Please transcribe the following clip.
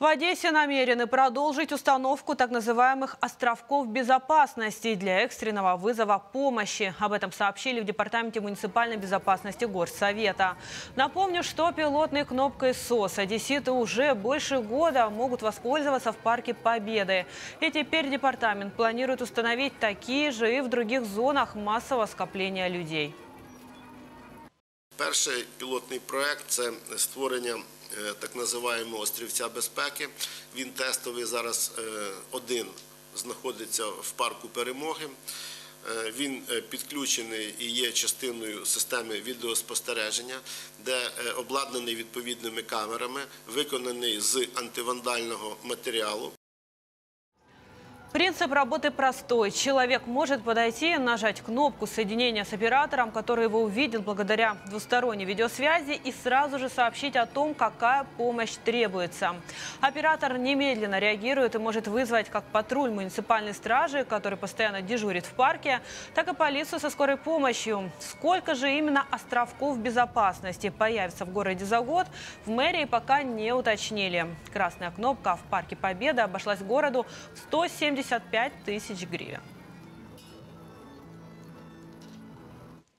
В Одессе намерены продолжить установку так называемых островков безопасности для экстренного вызова помощи. Об этом сообщили в Департаменте муниципальной безопасности Горсовета. Напомню, что пилотной кнопкой СОС одесситы уже больше года могут воспользоваться в Парке Победы. И теперь департамент планирует установить такие же и в других зонах массового скопления людей. Перший пілотний проект це створення е, так називаємо острівця безпеки. Він тестовий зараз е, один знаходиться в парку перемоги. Е, Він підключений і є частиною системи відеоспостереження, де обладнаний відповідними камерами, виконаний з антивандального матеріалу. Принцип работы простой. Человек может подойти нажать кнопку соединения с оператором, который его увидел благодаря двусторонней видеосвязи, и сразу же сообщить о том, какая помощь требуется. Оператор немедленно реагирует и может вызвать как патруль муниципальной стражи, который постоянно дежурит в парке, так и полицию со скорой помощью. Сколько же именно островков безопасности появится в городе за год, в мэрии пока не уточнили. Красная кнопка в парке Победы обошлась городу в 175 тысяч гривен.